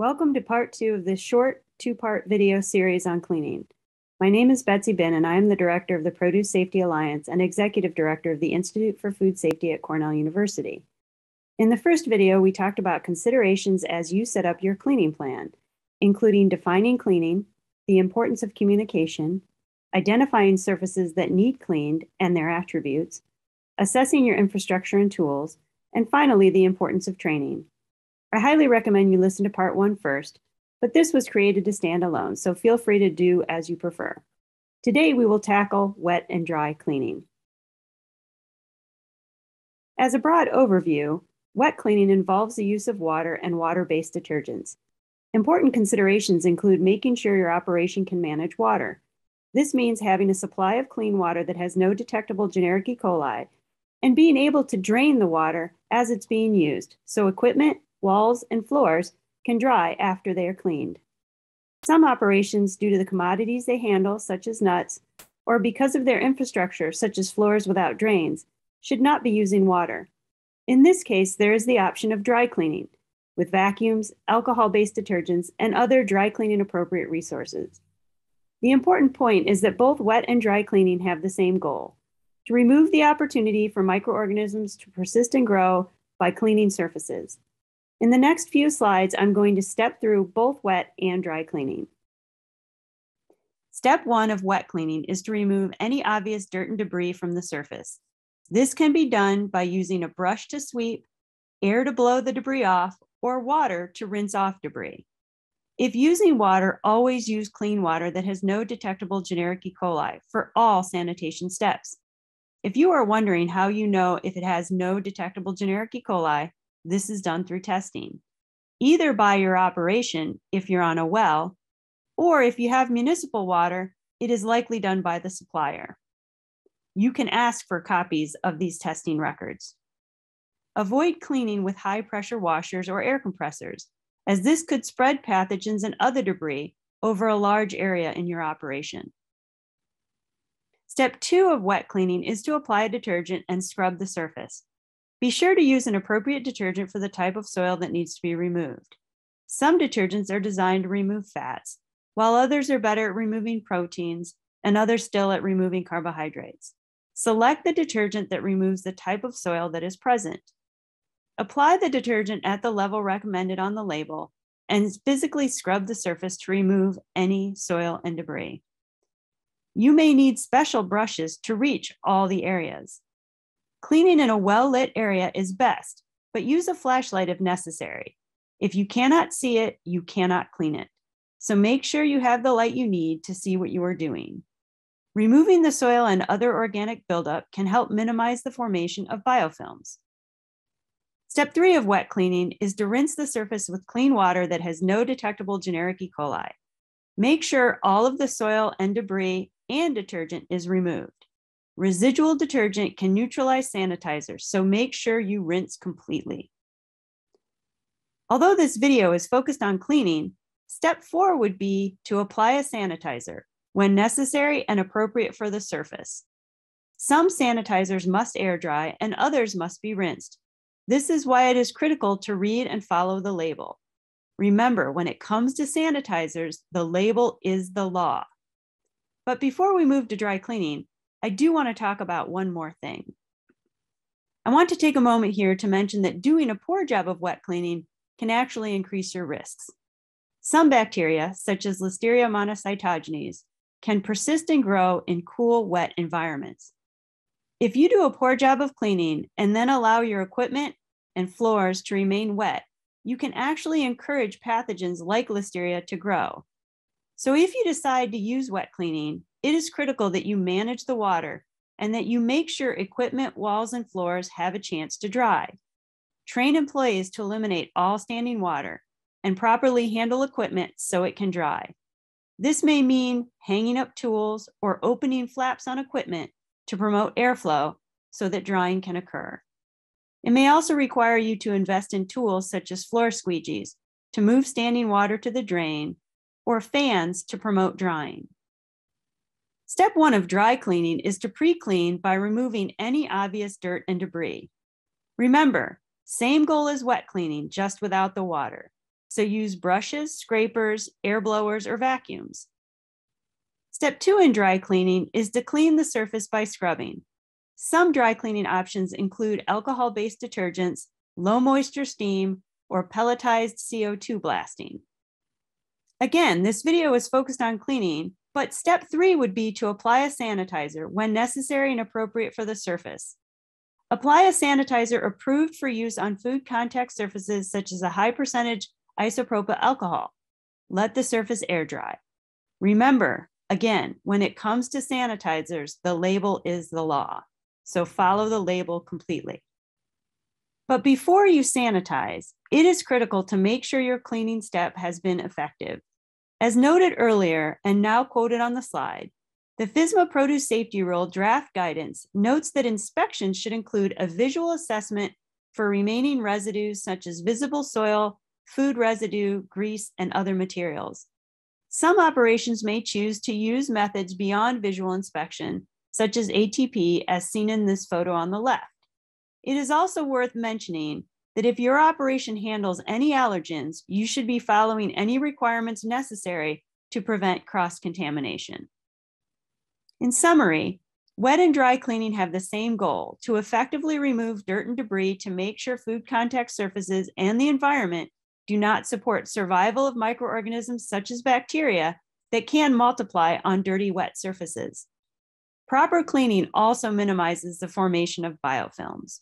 Welcome to part two of this short two-part video series on cleaning. My name is Betsy Bihn and I am the Director of the Produce Safety Alliance and Executive Director of the Institute for Food Safety at Cornell University. In the first video, we talked about considerations as you set up your cleaning plan, including defining cleaning, the importance of communication, identifying surfaces that need cleaned and their attributes, assessing your infrastructure and tools, and finally, the importance of training. I highly recommend you listen to part one first, but this was created to stand alone, so feel free to do as you prefer. Today, we will tackle wet and dry cleaning. As a broad overview, wet cleaning involves the use of water and water-based detergents. Important considerations include making sure your operation can manage water. This means having a supply of clean water that has no detectable generic E. coli and being able to drain the water as it's being used so equipment, walls, and floors can dry after they are cleaned. Some operations, due to the commodities they handle, such as nuts, or because of their infrastructure, such as floors without drains, should not be using water. In this case, there is the option of dry cleaning with vacuums, alcohol based detergents, and other dry cleaning appropriate resources. The important point is that both wet and dry cleaning have the same goal to remove the opportunity for microorganisms to persist and grow by cleaning surfaces. In the next few slides, I'm going to step through both wet and dry cleaning. Step one of wet cleaning is to remove any obvious dirt and debris from the surface. This can be done by using a brush to sweep, air to blow the debris off, or water to rinse off debris. If using water, always use clean water that has no detectable generic E. coli for all sanitation steps. If you are wondering how you know if it has no detectable generic E. coli, this is done through testing, either by your operation if you're on a well, or if you have municipal water, it is likely done by the supplier. You can ask for copies of these testing records. Avoid cleaning with high pressure washers or air compressors, as this could spread pathogens and other debris over a large area in your operation. Step two of wet cleaning is to apply a detergent and scrub the surface. Be sure to use an appropriate detergent for the type of soil that needs to be removed. Some detergents are designed to remove fats, while others are better at removing proteins and others still at removing carbohydrates. Select the detergent that removes the type of soil that is present. Apply the detergent at the level recommended on the label and physically scrub the surface to remove any soil and debris. You may need special brushes to reach all the areas. Cleaning in a well lit area is best, but use a flashlight if necessary. If you cannot see it, you cannot clean it. So make sure you have the light you need to see what you are doing. Removing the soil and other organic buildup can help minimize the formation of biofilms. Step three of wet cleaning is to rinse the surface with clean water that has no detectable generic E. coli. Make sure all of the soil and debris and detergent is removed. Residual detergent can neutralize sanitizers, so make sure you rinse completely. Although this video is focused on cleaning, step four would be to apply a sanitizer when necessary and appropriate for the surface. Some sanitizers must air dry and others must be rinsed. This is why it is critical to read and follow the label. Remember, when it comes to sanitizers, the label is the law. But before we move to dry cleaning, I do want to talk about one more thing. I want to take a moment here to mention that doing a poor job of wet cleaning can actually increase your risks. Some bacteria, such as Listeria monocytogenes, can persist and grow in cool, wet environments. If you do a poor job of cleaning and then allow your equipment and floors to remain wet, you can actually encourage pathogens like Listeria to grow. So if you decide to use wet cleaning, it is critical that you manage the water and that you make sure equipment, walls, and floors have a chance to dry. Train employees to eliminate all standing water and properly handle equipment so it can dry. This may mean hanging up tools or opening flaps on equipment to promote airflow so that drying can occur. It may also require you to invest in tools such as floor squeegees to move standing water to the drain or fans to promote drying. Step one of dry cleaning is to pre-clean by removing any obvious dirt and debris. Remember, same goal as wet cleaning, just without the water. so use brushes, scrapers, air blowers, or vacuums. Step two in dry cleaning is to clean the surface by scrubbing. Some dry cleaning options include alcohol based detergents, low moisture steam, or pelletized CO2 blasting. Again, this video is focused on cleaning, but step three would be to apply a sanitizer when necessary and appropriate for the surface. Apply a sanitizer approved for use on food contact surfaces such as a high percentage isopropyl alcohol. Let the surface air dry. Remember, again, when it comes to sanitizers, the label is the law. So follow the label completely. But before you sanitize, it is critical to make sure your cleaning step has been effective. As noted earlier and now quoted on the slide, the FSMA Produce Safety Rule draft guidance notes that inspections should include a visual assessment for remaining residues such as visible soil, food residue, grease, and other materials. Some operations may choose to use methods beyond visual inspection, such as ATP, as seen in this photo on the left. It is also worth mentioning that if your operation handles any allergens, you should be following any requirements necessary to prevent cross contamination. In summary, wet and dry cleaning have the same goal to effectively remove dirt and debris to make sure food contact surfaces and the environment do not support survival of microorganisms such as bacteria that can multiply on dirty, wet surfaces. Proper cleaning also minimizes the formation of biofilms.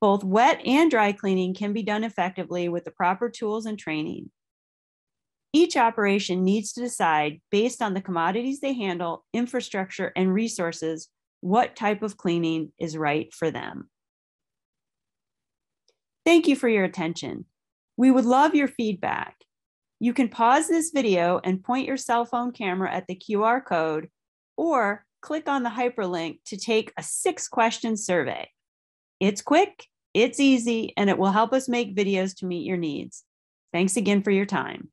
Both wet and dry cleaning can be done effectively with the proper tools and training. Each operation needs to decide, based on the commodities they handle, infrastructure, and resources, what type of cleaning is right for them. Thank you for your attention. We would love your feedback. You can pause this video and point your cell phone camera at the QR code or click on the hyperlink to take a six question survey. It's quick, it's easy, and it will help us make videos to meet your needs. Thanks again for your time.